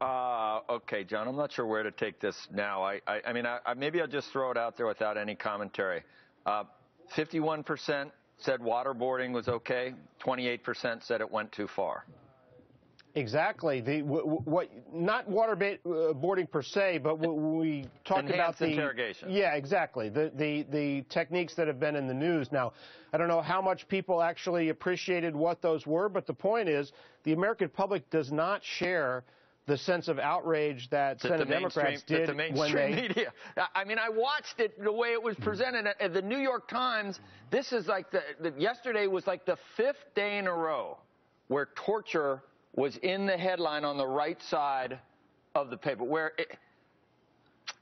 Uh, okay, John, I'm not sure where to take this now. I, I, I mean, I, I, maybe I'll just throw it out there without any commentary. Uh, 51% said waterboarding was okay. 28% said it went too far. Exactly. The what not waterboarding uh, per se, but we talked about the interrogation. Yeah, exactly. The the the techniques that have been in the news. Now, I don't know how much people actually appreciated what those were, but the point is, the American public does not share the sense of outrage that, that Senate Democrats did the when they. Media. I mean, I watched it the way it was presented at the New York Times. This is like the, the yesterday was like the fifth day in a row where torture was in the headline on the right side of the paper, where it,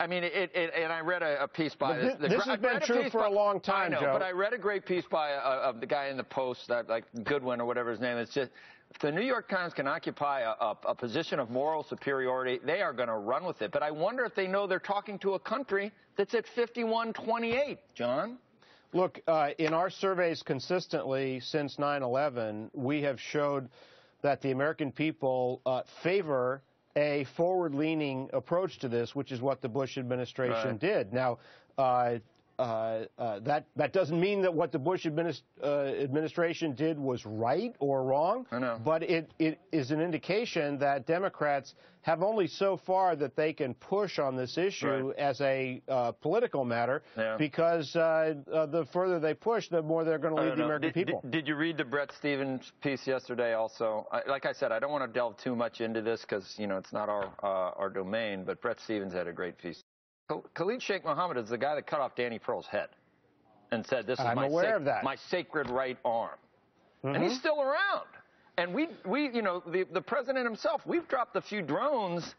I mean, it, it, and I read a, a piece by this. The, this has been true for by, a long time, I know, Joe. But I read a great piece by uh, of the guy in the Post, that, like Goodwin or whatever his name is. Just if the New York Times can occupy a, a, a position of moral superiority, they are going to run with it. But I wonder if they know they're talking to a country that's at 51-28, John. Look, uh, in our surveys consistently since 9/11, we have showed that the American people uh, favor a forward-leaning approach to this, which is what the Bush administration right. did. Now, uh, uh, uh, that that doesn't mean that what the Bush administ uh, administration did was right or wrong. I know. But it, it is an indication that Democrats have only so far that they can push on this issue right. as a uh, political matter. Yeah. Because uh, the further they push, the more they're going to lead the know. American did, people. Did, did, you read the Bret Stephens piece yesterday? Also, I, like I said, I don't want to delve too much into this because you know it's not our our domain. But Bret Stephens had a great piece. Khalid Sheikh Mohammed is the guy that cut off Danny Pearl's head and said, "This is I'm my, aware of that. my sacred right arm," mm-hmm. and he's still around. And we, we, you know, the the president himself, we've dropped a few drones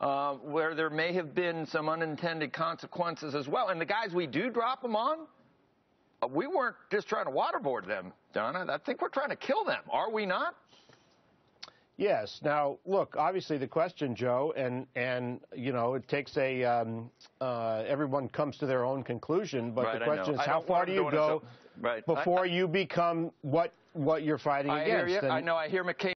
uh, where there may have been some unintended consequences as well. And the guys we do drop them on, uh, we weren't just trying to waterboard them, Donna. I think we're trying to kill them, are we not? Yes. Now, look, obviously the question, Joe, and and you know, it takes a um, uh, everyone comes to their own conclusion, but right, the question is, how far do you go right. before I, you become what what you're fighting I against? Hear you. I know. I hear McCain.